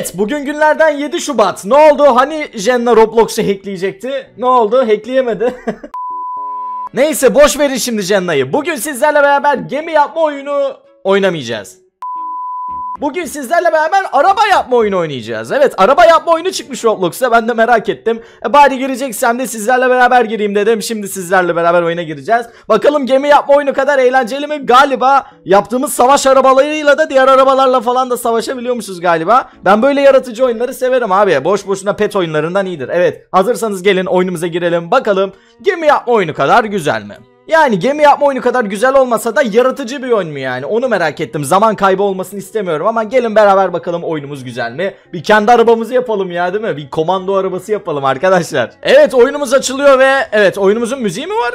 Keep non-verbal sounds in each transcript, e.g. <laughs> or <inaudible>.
Evet bugün günlerden 7 Şubat. Ne oldu? Hani Jenna Roblox'u hackleyecekti? Ne oldu? Hackleyemedi. <laughs> Neyse boş verin şimdi Jenna'yı. Bugün sizlerle beraber gemi yapma oyunu oynamayacağız. Bugün sizlerle beraber araba yapma oyunu oynayacağız. Evet araba yapma oyunu çıkmış Roblox'a ben de merak ettim. E, bari gireceksem de sizlerle beraber gireyim dedim. Şimdi sizlerle beraber oyuna gireceğiz. Bakalım gemi yapma oyunu kadar eğlenceli mi? Galiba yaptığımız savaş arabalarıyla da diğer arabalarla falan da savaşabiliyormuşuz galiba. Ben böyle yaratıcı oyunları severim abi. Boş boşuna pet oyunlarından iyidir. Evet hazırsanız gelin oyunumuza girelim. Bakalım gemi yapma oyunu kadar güzel mi? Yani gemi yapma oyunu kadar güzel olmasa da yaratıcı bir oyun mu yani? Onu merak ettim. Zaman kaybı olmasını istemiyorum ama gelin beraber bakalım oyunumuz güzel mi? Bir kendi arabamızı yapalım ya değil mi? Bir komando arabası yapalım arkadaşlar. Evet oyunumuz açılıyor ve evet oyunumuzun müziği mi var?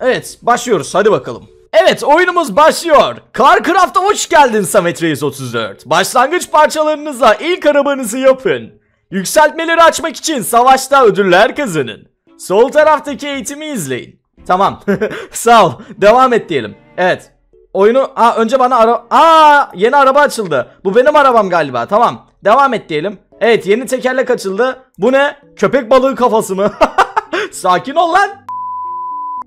Evet başlıyoruz hadi bakalım. Evet oyunumuz başlıyor. Carcraft'a hoş geldin Samet Reis 34. Başlangıç parçalarınızla ilk arabanızı yapın. Yükseltmeleri açmak için savaşta ödüller kazanın. Sol taraftaki eğitimi izleyin. Tamam. <laughs> Sağ ol. Devam et diyelim. Evet. Oyunu Aa önce bana ara Aa yeni araba açıldı. Bu benim arabam galiba. Tamam. Devam et diyelim. Evet yeni tekerlek açıldı. Bu ne? Köpek balığı kafası mı? <laughs> Sakin ol lan.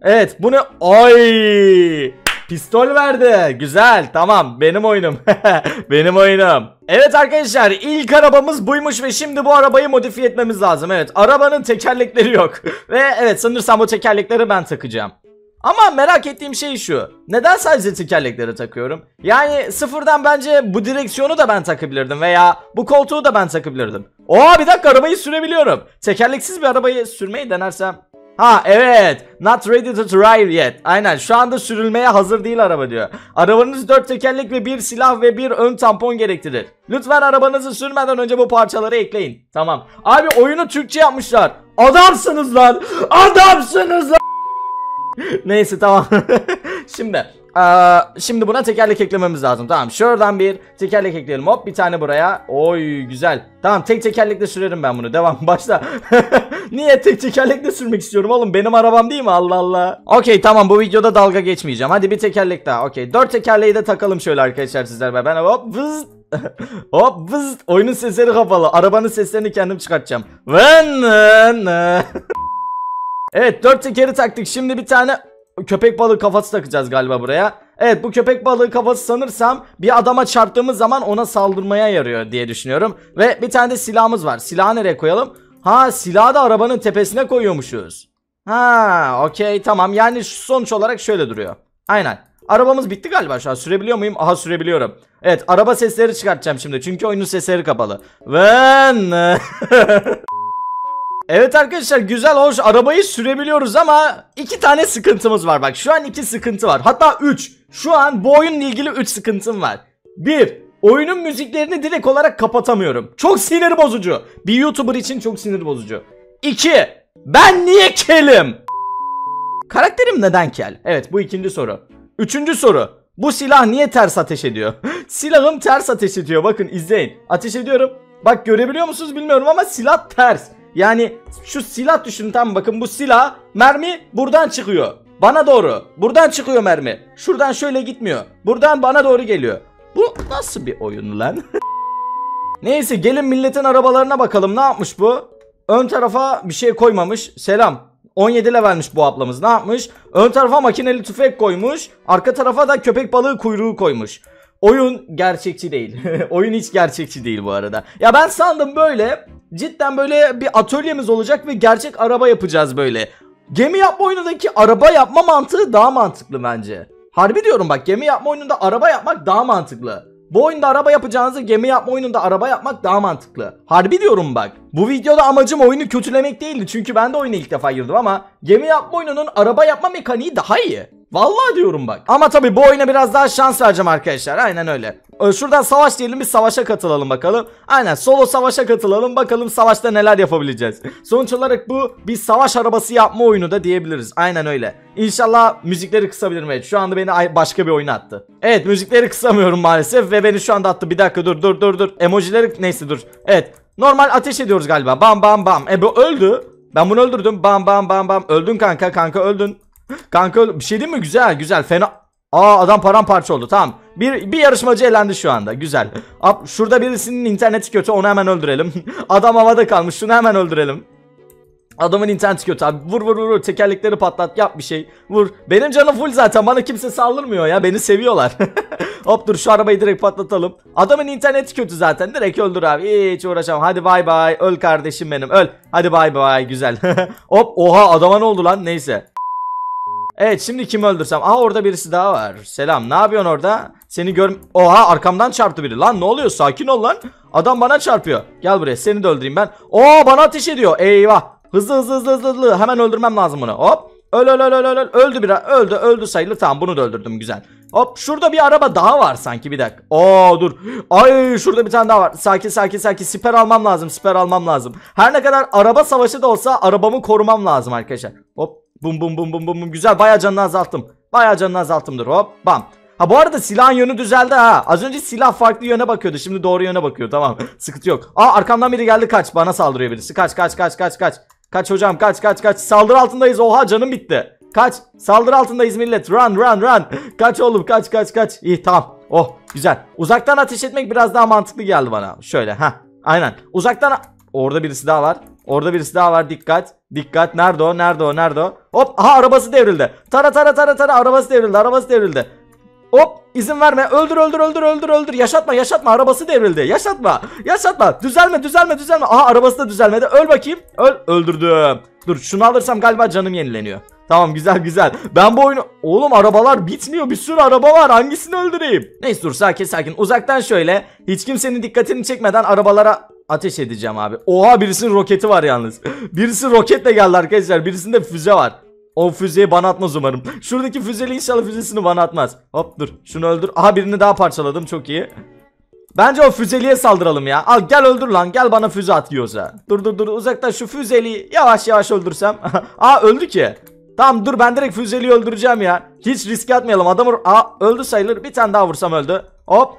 Evet bu ne? Ay! Pistol verdi. Güzel. Tamam. Benim oyunum. <laughs> Benim oyunum. Evet arkadaşlar ilk arabamız buymuş ve şimdi bu arabayı modifiye etmemiz lazım. Evet arabanın tekerlekleri yok. <laughs> ve evet sanırsam bu tekerlekleri ben takacağım. Ama merak ettiğim şey şu. Neden sadece tekerlekleri takıyorum? Yani sıfırdan bence bu direksiyonu da ben takabilirdim veya bu koltuğu da ben takabilirdim. Oo bir dakika arabayı sürebiliyorum. Tekerleksiz bir arabayı sürmeyi denersem Ha evet. Not ready to drive yet. Aynen şu anda sürülmeye hazır değil araba diyor. Arabanız 4 tekerlek ve bir silah ve bir ön tampon gerektirir. Lütfen arabanızı sürmeden önce bu parçaları ekleyin. Tamam. Abi oyunu Türkçe yapmışlar. Adamsınız lan. Adamsınız lan. <laughs> Neyse tamam. <laughs> Şimdi Aa, şimdi buna tekerlek eklememiz lazım. Tamam şuradan bir tekerlek ekleyelim. Hop bir tane buraya. Oy güzel. Tamam tek tekerlekle sürerim ben bunu. Devam <laughs> başla. <laughs> Niye tek tekerlekle sürmek istiyorum oğlum? Benim arabam değil mi? Allah Allah. Okey tamam bu videoda dalga geçmeyeceğim. Hadi bir tekerlek daha. Okey. Dört tekerleği de takalım şöyle arkadaşlar sizler. Ben hop vız. <laughs> hop vız. Oyunun sesleri kapalı. Arabanın seslerini kendim çıkartacağım. Evet dört tekeri taktık. Şimdi bir tane köpek balığı kafası takacağız galiba buraya. Evet bu köpek balığı kafası sanırsam bir adama çarptığımız zaman ona saldırmaya yarıyor diye düşünüyorum. Ve bir tane de silahımız var. Silahı nereye koyalım? Ha silahı da arabanın tepesine koyuyormuşuz. Ha okey tamam yani sonuç olarak şöyle duruyor. Aynen. Arabamız bitti galiba şu an sürebiliyor muyum? Aha sürebiliyorum. Evet araba sesleri çıkartacağım şimdi çünkü oyunun sesleri kapalı. Ve <laughs> Evet arkadaşlar güzel hoş. Arabayı sürebiliyoruz ama iki tane sıkıntımız var. Bak şu an iki sıkıntı var. Hatta üç. Şu an bu oyunla ilgili üç sıkıntım var. Bir oyunun müziklerini direkt olarak kapatamıyorum. Çok sinir bozucu. Bir youtuber için çok sinir bozucu. İki ben niye kelim? Karakterim neden kel? Evet bu ikinci soru. Üçüncü soru. Bu silah niye ters ateş ediyor? <laughs> Silahım ters ateş ediyor. Bakın izleyin. Ateş ediyorum. Bak görebiliyor musunuz bilmiyorum ama silah ters yani şu silah düşünün tamam bakın bu silah mermi buradan çıkıyor. Bana doğru. Buradan çıkıyor mermi. Şuradan şöyle gitmiyor. Buradan bana doğru geliyor. Bu nasıl bir oyun lan? <laughs> Neyse gelin milletin arabalarına bakalım. Ne yapmış bu? Ön tarafa bir şey koymamış. Selam. 17 levelmiş bu ablamız. Ne yapmış? Ön tarafa makineli tüfek koymuş. Arka tarafa da köpek balığı kuyruğu koymuş. Oyun gerçekçi değil. <laughs> Oyun hiç gerçekçi değil bu arada. Ya ben sandım böyle cidden böyle bir atölyemiz olacak ve gerçek araba yapacağız böyle. Gemi yapma oyunundaki araba yapma mantığı daha mantıklı bence. Harbi diyorum bak gemi yapma oyununda araba yapmak daha mantıklı. Bu oyunda araba yapacağınızı gemi yapma oyununda araba yapmak daha mantıklı. Harbi diyorum bak. Bu videoda amacım oyunu kötülemek değildi çünkü ben de oyuna ilk defa girdim ama gemi yapma oyununun araba yapma mekaniği daha iyi. Vallahi diyorum bak. Ama tabii bu oyuna biraz daha şans vereceğim arkadaşlar. Aynen öyle. Ee, şuradan savaş diyelim bir savaşa katılalım bakalım. Aynen solo savaşa katılalım bakalım savaşta neler yapabileceğiz. Sonuç olarak bu bir savaş arabası yapma oyunu da diyebiliriz. Aynen öyle. İnşallah müzikleri kısabilirim. Evet şu anda beni başka bir oyuna attı. Evet müzikleri kısamıyorum maalesef ve beni şu anda attı. Bir dakika dur dur dur dur. Emojileri neyse dur. Evet normal ateş ediyoruz galiba. Bam bam bam. E bu öldü. Ben bunu öldürdüm. Bam bam bam bam. Öldün kanka kanka öldün. Kanka bir şey değil mi? Güzel güzel. Fena. Aa adam paramparça oldu tamam. Bir, bir yarışmacı elendi şu anda güzel. Ab, şurada birisinin interneti kötü onu hemen öldürelim. <laughs> adam havada kalmış şunu hemen öldürelim. Adamın interneti kötü abi. Vur vur vur tekerlekleri patlat yap bir şey. Vur. Benim canım full zaten bana kimse saldırmıyor ya. Beni seviyorlar. <laughs> Hop dur şu arabayı direkt patlatalım. Adamın interneti kötü zaten. Direkt öldür abi. Hiç uğraşamam. Hadi bay bay. Öl kardeşim benim. Öl. Hadi bay bay. Güzel. <laughs> Hop oha adama ne oldu lan? Neyse. Evet şimdi kimi öldürsem? Aha orada birisi daha var. Selam. Ne yapıyorsun orada? Seni gör... Oha arkamdan çarptı biri. Lan ne oluyor? Sakin ol lan. Adam bana çarpıyor. Gel buraya. Seni de öldüreyim ben. Oo bana ateş ediyor. Eyvah. Hızlı hızlı hızlı hızlı. Hemen öldürmem lazım bunu. Hop. Öl öl öl öl öl. Öldü biraz. Öldü öldü sayılır. Tamam bunu da öldürdüm güzel. Hop şurada bir araba daha var sanki bir dakika. Oo dur. Ay şurada bir tane daha var. Sakin sakin sakin. Siper almam lazım. Siper almam lazım. Her ne kadar araba savaşı da olsa arabamı korumam lazım arkadaşlar. Hop. Bum bum bum bum bum. bum. Güzel bayağı canını azalttım. Bayağı canını azalttım dur. Hop bam. Ha bu arada silahın yönü düzeldi ha. Az önce silah farklı yöne bakıyordu. Şimdi doğru yöne bakıyor. Tamam. <laughs> Sıkıntı yok. Aa arkamdan biri geldi kaç. Bana saldırıyor birisi. Kaç kaç kaç kaç kaç. Kaç hocam kaç kaç kaç. Saldırı altındayız. Oha canım bitti. Kaç. Saldırı altındayız millet. Run run run. <laughs> Kaç oğlum kaç kaç kaç. İyi tamam. Oh güzel. Uzaktan ateş etmek biraz daha mantıklı geldi bana. Şöyle ha. Aynen. Uzaktan Orada birisi daha var. Orada birisi daha var. Dikkat. Dikkat. Nerede o? Nerede o? Nerede o? Hop. Aha arabası devrildi. Tara tara tara tara arabası devrildi. Arabası devrildi. Hop izin verme. Öldür öldür öldür öldür öldür. Yaşatma yaşatma. Arabası devrildi. Yaşatma. Yaşatma. Düzelme düzelme düzelme. Aha arabası da düzelmedi. Öl bakayım. Öl. Öldürdüm. Dur şunu alırsam galiba canım yenileniyor. Tamam güzel güzel. Ben bu oyunu... Oğlum arabalar bitmiyor. Bir sürü araba var. Hangisini öldüreyim? Neyse dur sakin sakin. Uzaktan şöyle. Hiç kimsenin dikkatini çekmeden arabalara ateş edeceğim abi. Oha birisinin roketi var yalnız. <laughs> Birisi roketle geldi arkadaşlar. Birisinde füze var. O füzeyi bana atmaz umarım. Şuradaki füzeli inşallah füzesini bana atmaz. Hop dur şunu öldür. Aha birini daha parçaladım çok iyi. Bence o füzeliye saldıralım ya. Al gel öldür lan. Gel bana füze atıyorsa. Dur dur dur uzaktan şu füzeliyi yavaş yavaş öldürsem. <laughs> Aa öldü ki. Tamam dur ben direkt füzeliyi öldüreceğim ya. Hiç risk atmayalım. Adamı Aa öldü sayılır. Bir tane daha vursam öldü. Hop.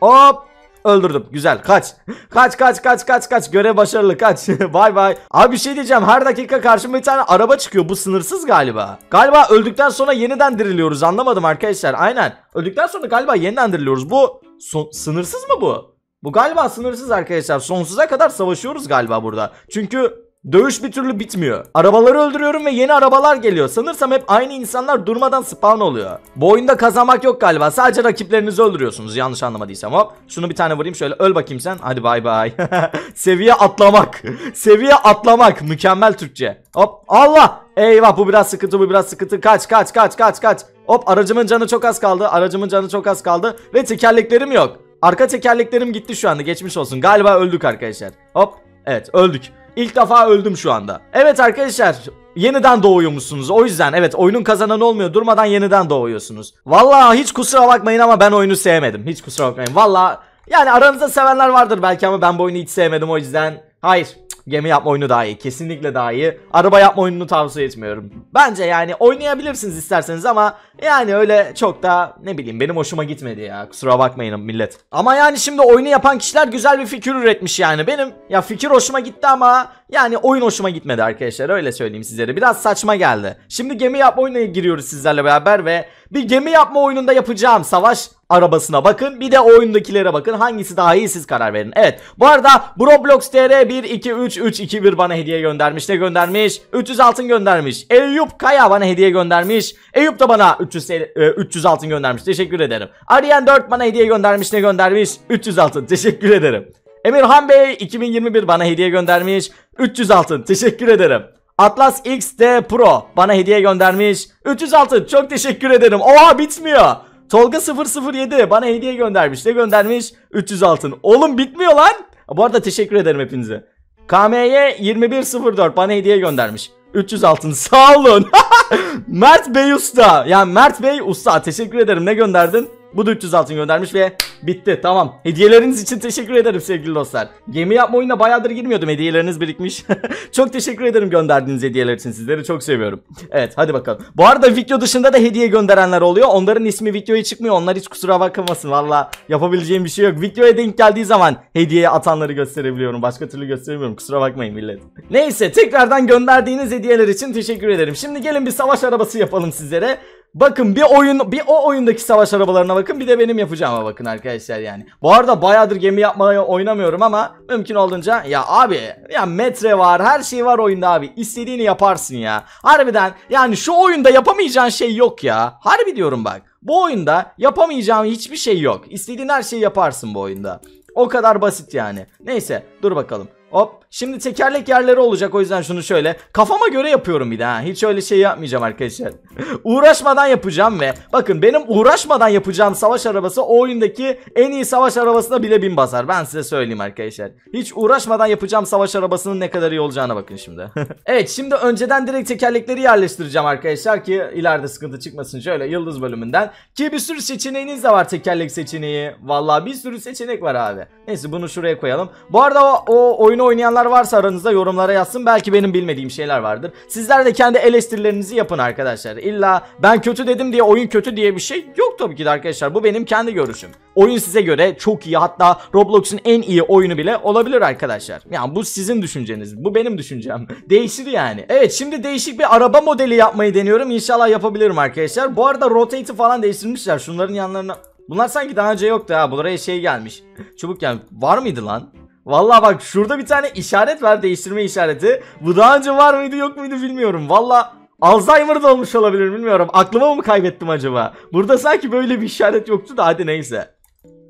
Hop. Öldürdüm. Güzel. Kaç. <laughs> Kaç kaç kaç kaç kaç. Görev başarılı kaç. <laughs> bay bay. Abi bir şey diyeceğim. Her dakika karşıma bir tane araba çıkıyor. Bu sınırsız galiba. Galiba öldükten sonra yeniden diriliyoruz. Anlamadım arkadaşlar. Aynen. Öldükten sonra galiba yeniden diriliyoruz. Bu son, sınırsız mı bu? Bu galiba sınırsız arkadaşlar. Sonsuza kadar savaşıyoruz galiba burada. Çünkü Dövüş bir türlü bitmiyor. Arabaları öldürüyorum ve yeni arabalar geliyor. Sanırsam hep aynı insanlar durmadan spawn oluyor. Bu oyunda kazanmak yok galiba. Sadece rakiplerinizi öldürüyorsunuz. Yanlış anlamadıysam. Hop. Şunu bir tane vurayım şöyle. Öl bakayım sen. Hadi bay bay. <laughs> Seviye atlamak. <laughs> Seviye atlamak. Mükemmel Türkçe. Hop. Allah. Eyvah bu biraz sıkıntı bu biraz sıkıntı. Kaç kaç kaç kaç kaç. Hop aracımın canı çok az kaldı. Aracımın canı çok az kaldı. Ve tekerleklerim yok. Arka tekerleklerim gitti şu anda. Geçmiş olsun. Galiba öldük arkadaşlar. Hop. Evet öldük. İlk defa öldüm şu anda. Evet arkadaşlar yeniden doğuyormuşsunuz. O yüzden evet oyunun kazananı olmuyor. Durmadan yeniden doğuyorsunuz. Vallahi hiç kusura bakmayın ama ben oyunu sevmedim. Hiç kusura bakmayın. Vallahi yani aranızda sevenler vardır belki ama ben bu oyunu hiç sevmedim o yüzden. Hayır. Gemi yapma oyunu daha iyi. Kesinlikle daha iyi. Araba yapma oyununu tavsiye etmiyorum. Bence yani oynayabilirsiniz isterseniz ama yani öyle çok da ne bileyim benim hoşuma gitmedi ya. Kusura bakmayın millet. Ama yani şimdi oyunu yapan kişiler güzel bir fikir üretmiş yani. Benim ya fikir hoşuma gitti ama yani oyun hoşuma gitmedi arkadaşlar. Öyle söyleyeyim sizlere. Biraz saçma geldi. Şimdi gemi yapma oyununa giriyoruz sizlerle beraber ve bir gemi yapma oyununda yapacağım savaş arabasına bakın. Bir de oyundakilere bakın. Hangisi daha iyi siz karar verin. Evet. Bu arada Roblox TR 1 2 3 3 2 1 bana hediye göndermiş. Ne göndermiş? 300 altın göndermiş. Eyüp Kaya bana hediye göndermiş. Eyüp de bana 300 300 e, altın göndermiş. Teşekkür ederim. Arian 4 bana hediye göndermiş. Ne göndermiş? 300 altın. Teşekkür ederim. Emirhan Bey 2021 bana hediye göndermiş. 300 altın. Teşekkür ederim. Atlas XD Pro bana hediye göndermiş. 300 altın. Çok teşekkür ederim. Oha bitmiyor. Tolga 007 bana hediye göndermiş. Ne göndermiş? 300 altın. Oğlum bitmiyor lan. Bu arada teşekkür ederim hepinize. KMY 2104 bana hediye göndermiş. 300 altın <laughs> sağ olun. <laughs> Mert Bey Usta. Yani Mert Bey Usta teşekkür ederim. Ne gönderdin? Bu da 300 altın göndermiş ve bitti tamam. Hediyeleriniz için teşekkür ederim sevgili dostlar. Gemi yapma oyununa bayağıdır girmiyordum hediyeleriniz birikmiş. <laughs> çok teşekkür ederim gönderdiğiniz hediyeler için sizleri çok seviyorum. Evet hadi bakalım. Bu arada video dışında da hediye gönderenler oluyor. Onların ismi videoya çıkmıyor. Onlar hiç kusura bakmasın valla. Yapabileceğim bir şey yok. Videoya denk geldiği zaman hediye atanları gösterebiliyorum. Başka türlü gösteremiyorum. Kusura bakmayın millet. Neyse tekrardan gönderdiğiniz hediyeler için teşekkür ederim. Şimdi gelin bir savaş arabası yapalım sizlere. Bakın bir oyun bir o oyundaki savaş arabalarına bakın bir de benim yapacağıma bakın arkadaşlar yani. Bu arada bayağıdır gemi yapmayı oynamıyorum ama mümkün olduğunca ya abi ya metre var her şey var oyunda abi. İstediğini yaparsın ya. Harbiden yani şu oyunda yapamayacağın şey yok ya. Harbi diyorum bak. Bu oyunda yapamayacağın hiçbir şey yok. İstediğin her şeyi yaparsın bu oyunda. O kadar basit yani. Neyse dur bakalım. Hop şimdi tekerlek yerleri olacak o yüzden şunu şöyle kafama göre yapıyorum bir de ha. Hiç öyle şey yapmayacağım arkadaşlar. <laughs> uğraşmadan yapacağım ve bakın benim uğraşmadan yapacağım savaş arabası o oyundaki en iyi savaş arabasına bile bin basar. Ben size söyleyeyim arkadaşlar. Hiç uğraşmadan yapacağım savaş arabasının ne kadar iyi olacağına bakın şimdi. <laughs> evet şimdi önceden direkt tekerlekleri yerleştireceğim arkadaşlar ki ileride sıkıntı çıkmasın. Şöyle yıldız bölümünden. Ki bir sürü seçeneğiniz de var tekerlek seçeneği. Vallahi bir sürü seçenek var abi. Neyse bunu şuraya koyalım. Bu arada o, o oyunu oynayanlar varsa aranızda yorumlara yazsın. Belki benim bilmediğim şeyler vardır. Sizler de kendi eleştirilerinizi yapın arkadaşlar. İlla ben kötü dedim diye oyun kötü diye bir şey yok tabii ki de arkadaşlar. Bu benim kendi görüşüm. Oyun size göre çok iyi hatta Roblox'un en iyi oyunu bile olabilir arkadaşlar. Yani bu sizin düşünceniz. Bu benim düşüncem. <laughs> Değişir yani. Evet şimdi değişik bir araba modeli yapmayı deniyorum. İnşallah yapabilirim arkadaşlar. Bu arada rotate'i falan değiştirmişler. Şunların yanlarına Bunlar sanki daha önce yoktu ha. Buraya şey gelmiş. <laughs> Çubuk yani var mıydı lan? Vallahi bak şurada bir tane işaret var değiştirme işareti. Bu daha önce var mıydı yok muydu bilmiyorum. Vallahi Alzheimer da olmuş olabilir bilmiyorum. Aklımı mı kaybettim acaba? Burada sanki böyle bir işaret yoktu da hadi neyse.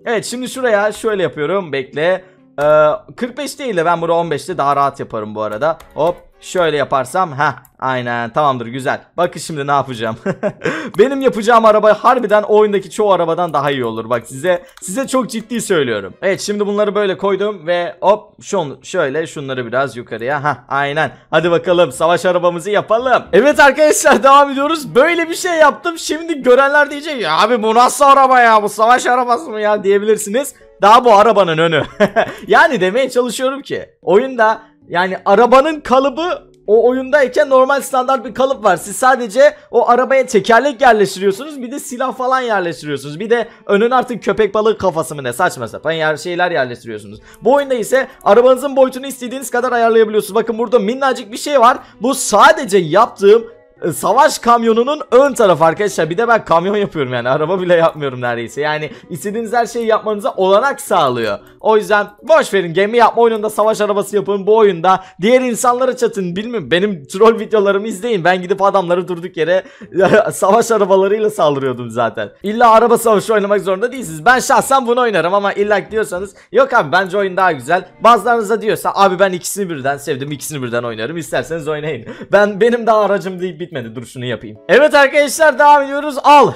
Evet şimdi şuraya şöyle yapıyorum. Bekle. Ee, 45 değil de ben bunu 15'te daha rahat yaparım bu arada. Hop şöyle yaparsam ha aynen tamamdır güzel. Bakın şimdi ne yapacağım. <laughs> Benim yapacağım araba harbiden oyundaki çoğu arabadan daha iyi olur. Bak size size çok ciddi söylüyorum. Evet şimdi bunları böyle koydum ve hop şun, şöyle şunları biraz yukarıya. Ha aynen. Hadi bakalım savaş arabamızı yapalım. Evet arkadaşlar devam ediyoruz. Böyle bir şey yaptım. Şimdi görenler diyecek ya abi bu nasıl araba ya bu savaş arabası mı ya diyebilirsiniz. Daha bu arabanın önü. <laughs> yani demeye çalışıyorum ki oyunda yani arabanın kalıbı o oyundayken normal standart bir kalıp var. Siz sadece o arabaya tekerlek yerleştiriyorsunuz. Bir de silah falan yerleştiriyorsunuz. Bir de önün artık köpek balığı kafası mı ne saçma sapan yer şeyler yerleştiriyorsunuz. Bu oyunda ise arabanızın boyutunu istediğiniz kadar ayarlayabiliyorsunuz. Bakın burada minnacık bir şey var. Bu sadece yaptığım savaş kamyonunun ön tarafı arkadaşlar. Bir de ben kamyon yapıyorum yani. Araba bile yapmıyorum neredeyse. Yani istediğiniz her şeyi yapmanıza olanak sağlıyor. O yüzden boş verin. Gemi yapma oyununda savaş arabası yapın. Bu oyunda diğer insanlara çatın. Bilmiyorum. Benim troll videolarımı izleyin. Ben gidip adamları durduk yere <laughs> savaş arabalarıyla saldırıyordum zaten. İlla araba savaşı oynamak zorunda değilsiniz. Ben şahsen bunu oynarım ama illa diyorsanız yok abi bence oyun daha güzel. Bazılarınız da diyorsa abi ben ikisini birden sevdim. ikisini birden oynarım. İsterseniz oynayın. Ben benim daha aracım deyip bitmedi. Dur şunu yapayım. Evet arkadaşlar devam ediyoruz. Al.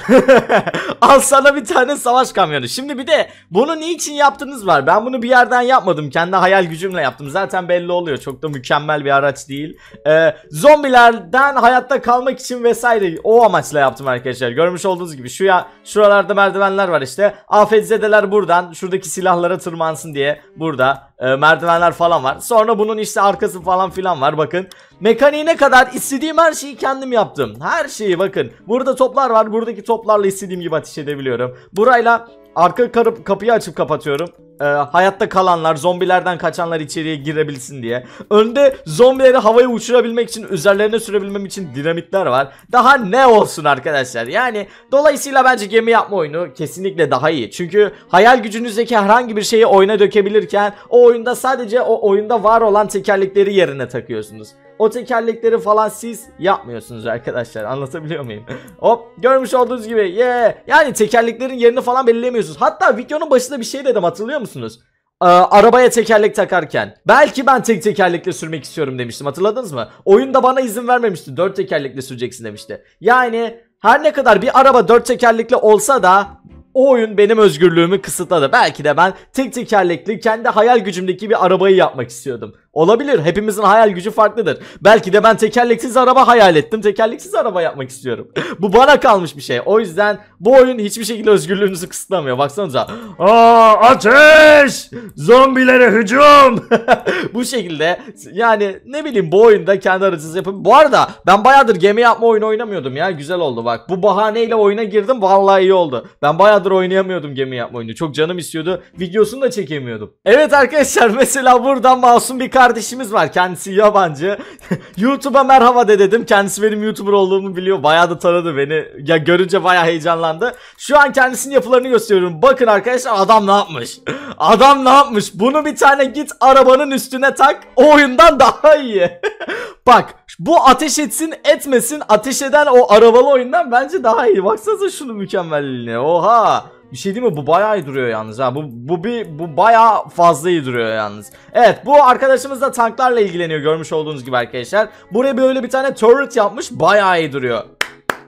<laughs> Al sana bir tane savaş kamyonu. Şimdi bir de bunu niçin yaptınız var. Ben bunu bir yerden yapmadım. Kendi hayal gücümle yaptım. Zaten belli oluyor. Çok da mükemmel bir araç değil. Ee, zombilerden hayatta kalmak için vesaire o amaçla yaptım arkadaşlar. Görmüş olduğunuz gibi şu ya şuralarda merdivenler var işte. Afetzedeler buradan şuradaki silahlara tırmansın diye burada e, merdivenler falan var. Sonra bunun işte arkası falan filan var bakın. Mekaniğine kadar istediğim her şeyi kendim yaptım. Her şeyi bakın. Burada toplar var. Buradaki toplarla istediğim gibi ateş edebiliyorum. Burayla arka kapıyı açıp kapatıyorum e, hayatta kalanlar, zombilerden kaçanlar içeriye girebilsin diye. Önde zombileri havaya uçurabilmek için, üzerlerine sürebilmem için dinamitler var. Daha ne olsun arkadaşlar? Yani dolayısıyla bence gemi yapma oyunu kesinlikle daha iyi. Çünkü hayal gücünüzdeki herhangi bir şeyi oyuna dökebilirken o oyunda sadece o oyunda var olan tekerlekleri yerine takıyorsunuz. O tekerlekleri falan siz yapmıyorsunuz arkadaşlar. Anlatabiliyor muyum? Hop görmüş olduğunuz gibi. Yeah. Yani tekerleklerin yerini falan belirlemiyorsunuz. Hatta videonun başında bir şey dedim hatırlıyor musunuz? Ee, arabaya tekerlek takarken. Belki ben tek tekerlekle sürmek istiyorum demiştim hatırladınız mı? Oyunda bana izin vermemişti. Dört tekerlekle süreceksin demişti. Yani her ne kadar bir araba dört tekerlekli olsa da o oyun benim özgürlüğümü kısıtladı. Belki de ben tek tekerlekli kendi hayal gücümdeki bir arabayı yapmak istiyordum. Olabilir. Hepimizin hayal gücü farklıdır. Belki de ben tekerleksiz araba hayal ettim. Tekerleksiz araba yapmak istiyorum. <laughs> bu bana kalmış bir şey. O yüzden bu oyun hiçbir şekilde özgürlüğünüzü kısıtlamıyor. Baksanıza. Aa ateş! Zombilere hücum! <laughs> bu şekilde yani ne bileyim bu oyunda kendi aracınızı yapın. Bu arada ben bayağıdır gemi yapma oyunu oynamıyordum ya. Güzel oldu bak. Bu bahaneyle oyuna girdim. Vallahi iyi oldu. Ben bayağıdır oynayamıyordum gemi yapma oyunu. Çok canım istiyordu. Videosunu da çekemiyordum. Evet arkadaşlar <laughs> mesela buradan masum bir kardeşimiz var. Kendisi yabancı. <laughs> YouTube'a merhaba de dedim. Kendisi benim YouTuber olduğumu biliyor. Bayağı da tanıdı beni. Ya görünce bayağı heyecanlandı. Şu an kendisinin yapılarını gösteriyorum. Bakın arkadaşlar adam ne yapmış? Adam ne yapmış? Bunu bir tane git arabanın üstüne tak. O oyundan daha iyi. <laughs> Bak bu ateş etsin etmesin ateş eden o arabalı oyundan bence daha iyi. Baksanıza şunu mükemmelliğine. Oha. Bir şey değil mi? Bu bayağı iyi duruyor yalnız ha. Bu bu bir bu bayağı fazla iyi duruyor yalnız. Evet, bu arkadaşımız da tanklarla ilgileniyor görmüş olduğunuz gibi arkadaşlar. Buraya böyle bir tane turret yapmış. Bayağı iyi duruyor.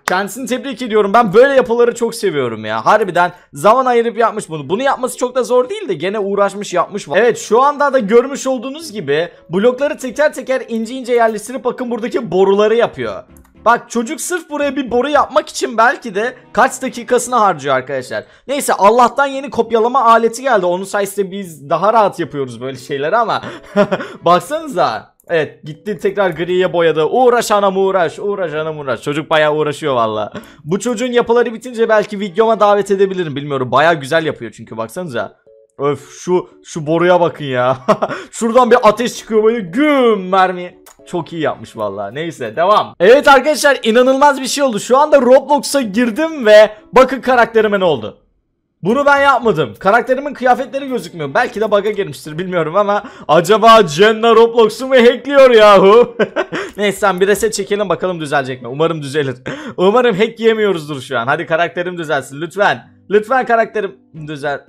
Kendisini tebrik ediyorum. Ben böyle yapıları çok seviyorum ya. Harbiden zaman ayırıp yapmış bunu. Bunu yapması çok da zor değil de gene uğraşmış yapmış. Evet şu anda da görmüş olduğunuz gibi blokları teker teker ince ince yerleştirip bakın buradaki boruları yapıyor. Bak çocuk sırf buraya bir boru yapmak için belki de kaç dakikasını harcıyor arkadaşlar. Neyse Allah'tan yeni kopyalama aleti geldi. Onun sayesinde biz daha rahat yapıyoruz böyle şeyleri ama <laughs> baksanıza. Evet gitti tekrar griye boyadı. Uğraş anam uğraş. Uğraş anam uğraş. Çocuk bayağı uğraşıyor valla. Bu çocuğun yapıları bitince belki videoma davet edebilirim bilmiyorum. Bayağı güzel yapıyor çünkü baksanıza. Öf şu şu boruya bakın ya. <laughs> Şuradan bir ateş çıkıyor böyle güm mermi. Çok iyi yapmış vallahi. Neyse devam. Evet arkadaşlar inanılmaz bir şey oldu. Şu anda Roblox'a girdim ve bakın karakterime ne oldu. Bunu ben yapmadım. Karakterimin kıyafetleri gözükmüyor. Belki de bug'a girmiştir bilmiyorum ama acaba Jenna Roblox'u mu hackliyor yahu? <laughs> Neyse sen bir reset çekelim bakalım düzelecek mi? Umarım düzelir. Umarım hack yemiyoruzdur şu an. Hadi karakterim düzelsin lütfen. Lütfen karakterim düzel.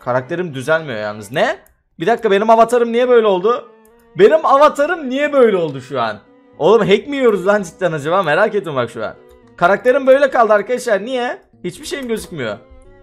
Karakterim düzelmiyor yalnız. Ne? Bir dakika benim avatarım niye böyle oldu? Benim avatarım niye böyle oldu şu an? Oğlum hack mi yiyoruz lan cidden acaba? Merak ettim bak şu an. Karakterim böyle kaldı arkadaşlar. Niye? Hiçbir şeyim gözükmüyor.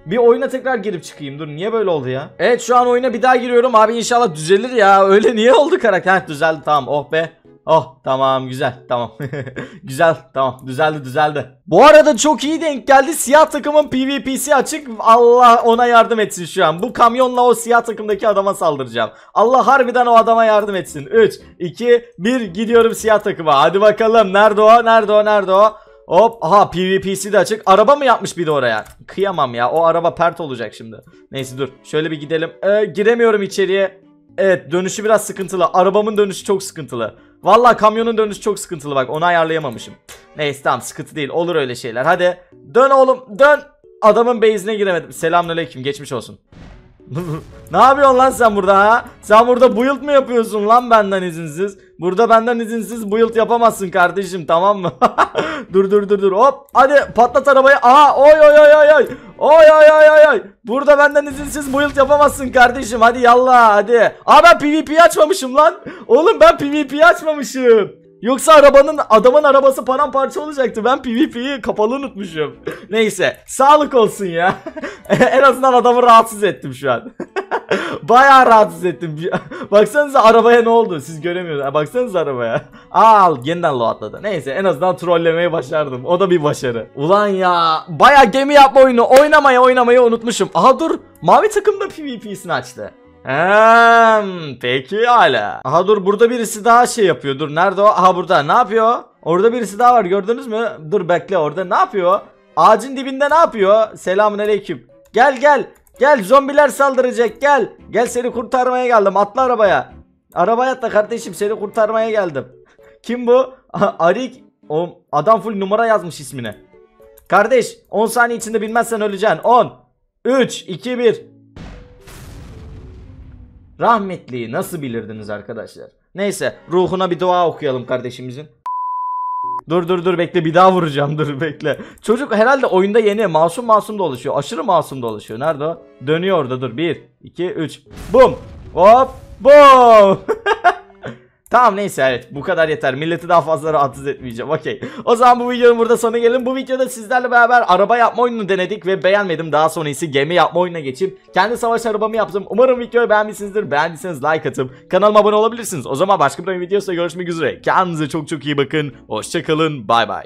Bir oyuna tekrar girip çıkayım. Dur niye böyle oldu ya? Evet şu an oyuna bir daha giriyorum. Abi inşallah düzelir ya. Öyle niye oldu karakter? Heh, düzeldi tamam. Oh be. Oh tamam güzel tamam <laughs> güzel tamam düzeldi düzeldi Bu arada çok iyi denk geldi siyah takımın PvP'si açık Allah ona yardım etsin şu an Bu kamyonla o siyah takımdaki adama saldıracağım Allah harbiden o adama yardım etsin 3 2 1 gidiyorum siyah takıma hadi bakalım nerede o nerede o nerede o Hop aha PvP'si de açık. Araba mı yapmış bir de oraya? Kıyamam ya. O araba pert olacak şimdi. Neyse dur. Şöyle bir gidelim. Ee, giremiyorum içeriye. Evet dönüşü biraz sıkıntılı. Arabamın dönüşü çok sıkıntılı. Vallahi kamyonun dönüşü çok sıkıntılı bak. Onu ayarlayamamışım. Neyse tamam sıkıntı değil. Olur öyle şeyler. Hadi dön oğlum dön. Adamın base'ine giremedim. Selamünaleyküm. Geçmiş olsun. <laughs> ne yapıyorsun lan sen burada ha? Sen burada build mu yapıyorsun lan benden izinsiz? Burada benden izinsiz build yapamazsın kardeşim tamam mı? <laughs> dur dur dur dur hop hadi patlat arabayı. Aha oy oy oy oy oy. Oy oy oy oy oy. Burada benden izinsiz build yapamazsın kardeşim. Hadi yallah hadi. Aa ben PvP açmamışım lan. Oğlum ben PvP açmamışım. Yoksa arabanın adamın arabası paramparça olacaktı. Ben PvP'yi kapalı unutmuşum. <laughs> Neyse, sağlık olsun ya. <laughs> en azından adamı rahatsız ettim şu an. <laughs> Bayağı rahatsız ettim. Baksanıza arabaya ne oldu? Siz göremiyorsunuz. Baksanıza arabaya. Al yeniden low atladı. Neyse en azından trollemeyi başardım. O da bir başarı. Ulan ya bayağı gemi yapma oyunu oynamaya oynamayı unutmuşum. Aha dur. Mavi takım da PvP'sini açtı. Hmm, peki hala. Aha dur burada birisi daha şey yapıyor. Dur nerede o? Aha burada. Ne yapıyor? Orada birisi daha var gördünüz mü? Dur bekle orada ne yapıyor? Ağacın dibinde ne yapıyor? Selamun aleyküm. Gel gel. Gel zombiler saldıracak gel. Gel seni kurtarmaya geldim atla arabaya. Arabaya atla kardeşim seni kurtarmaya geldim. <laughs> Kim bu? Arik. O adam full numara yazmış ismine. Kardeş 10 saniye içinde bilmezsen öleceksin. 10 3 2 1 Rahmetliyi nasıl bilirdiniz arkadaşlar? Neyse ruhuna bir dua okuyalım kardeşimizin. Dur dur dur bekle bir daha vuracağım <laughs> dur bekle. Çocuk herhalde oyunda yeni masum masum dolaşıyor. Aşırı masum dolaşıyor. Nerede o? Dönüyor orada dur. 1 2 3. Bum. Hop. Bum. <laughs> Tamam neyse evet bu kadar yeter. Milleti daha fazla rahatsız etmeyeceğim. Okey. O zaman bu videonun burada sona gelin. Bu videoda sizlerle beraber araba yapma oyununu denedik ve beğenmedim. Daha sonra ise gemi yapma oyununa geçip kendi savaş arabamı yaptım. Umarım videoyu beğenmişsinizdir. Beğendiyseniz like atıp kanalıma abone olabilirsiniz. O zaman başka bir videoda görüşmek üzere. Kendinize çok çok iyi bakın. Hoşçakalın. Bay bay.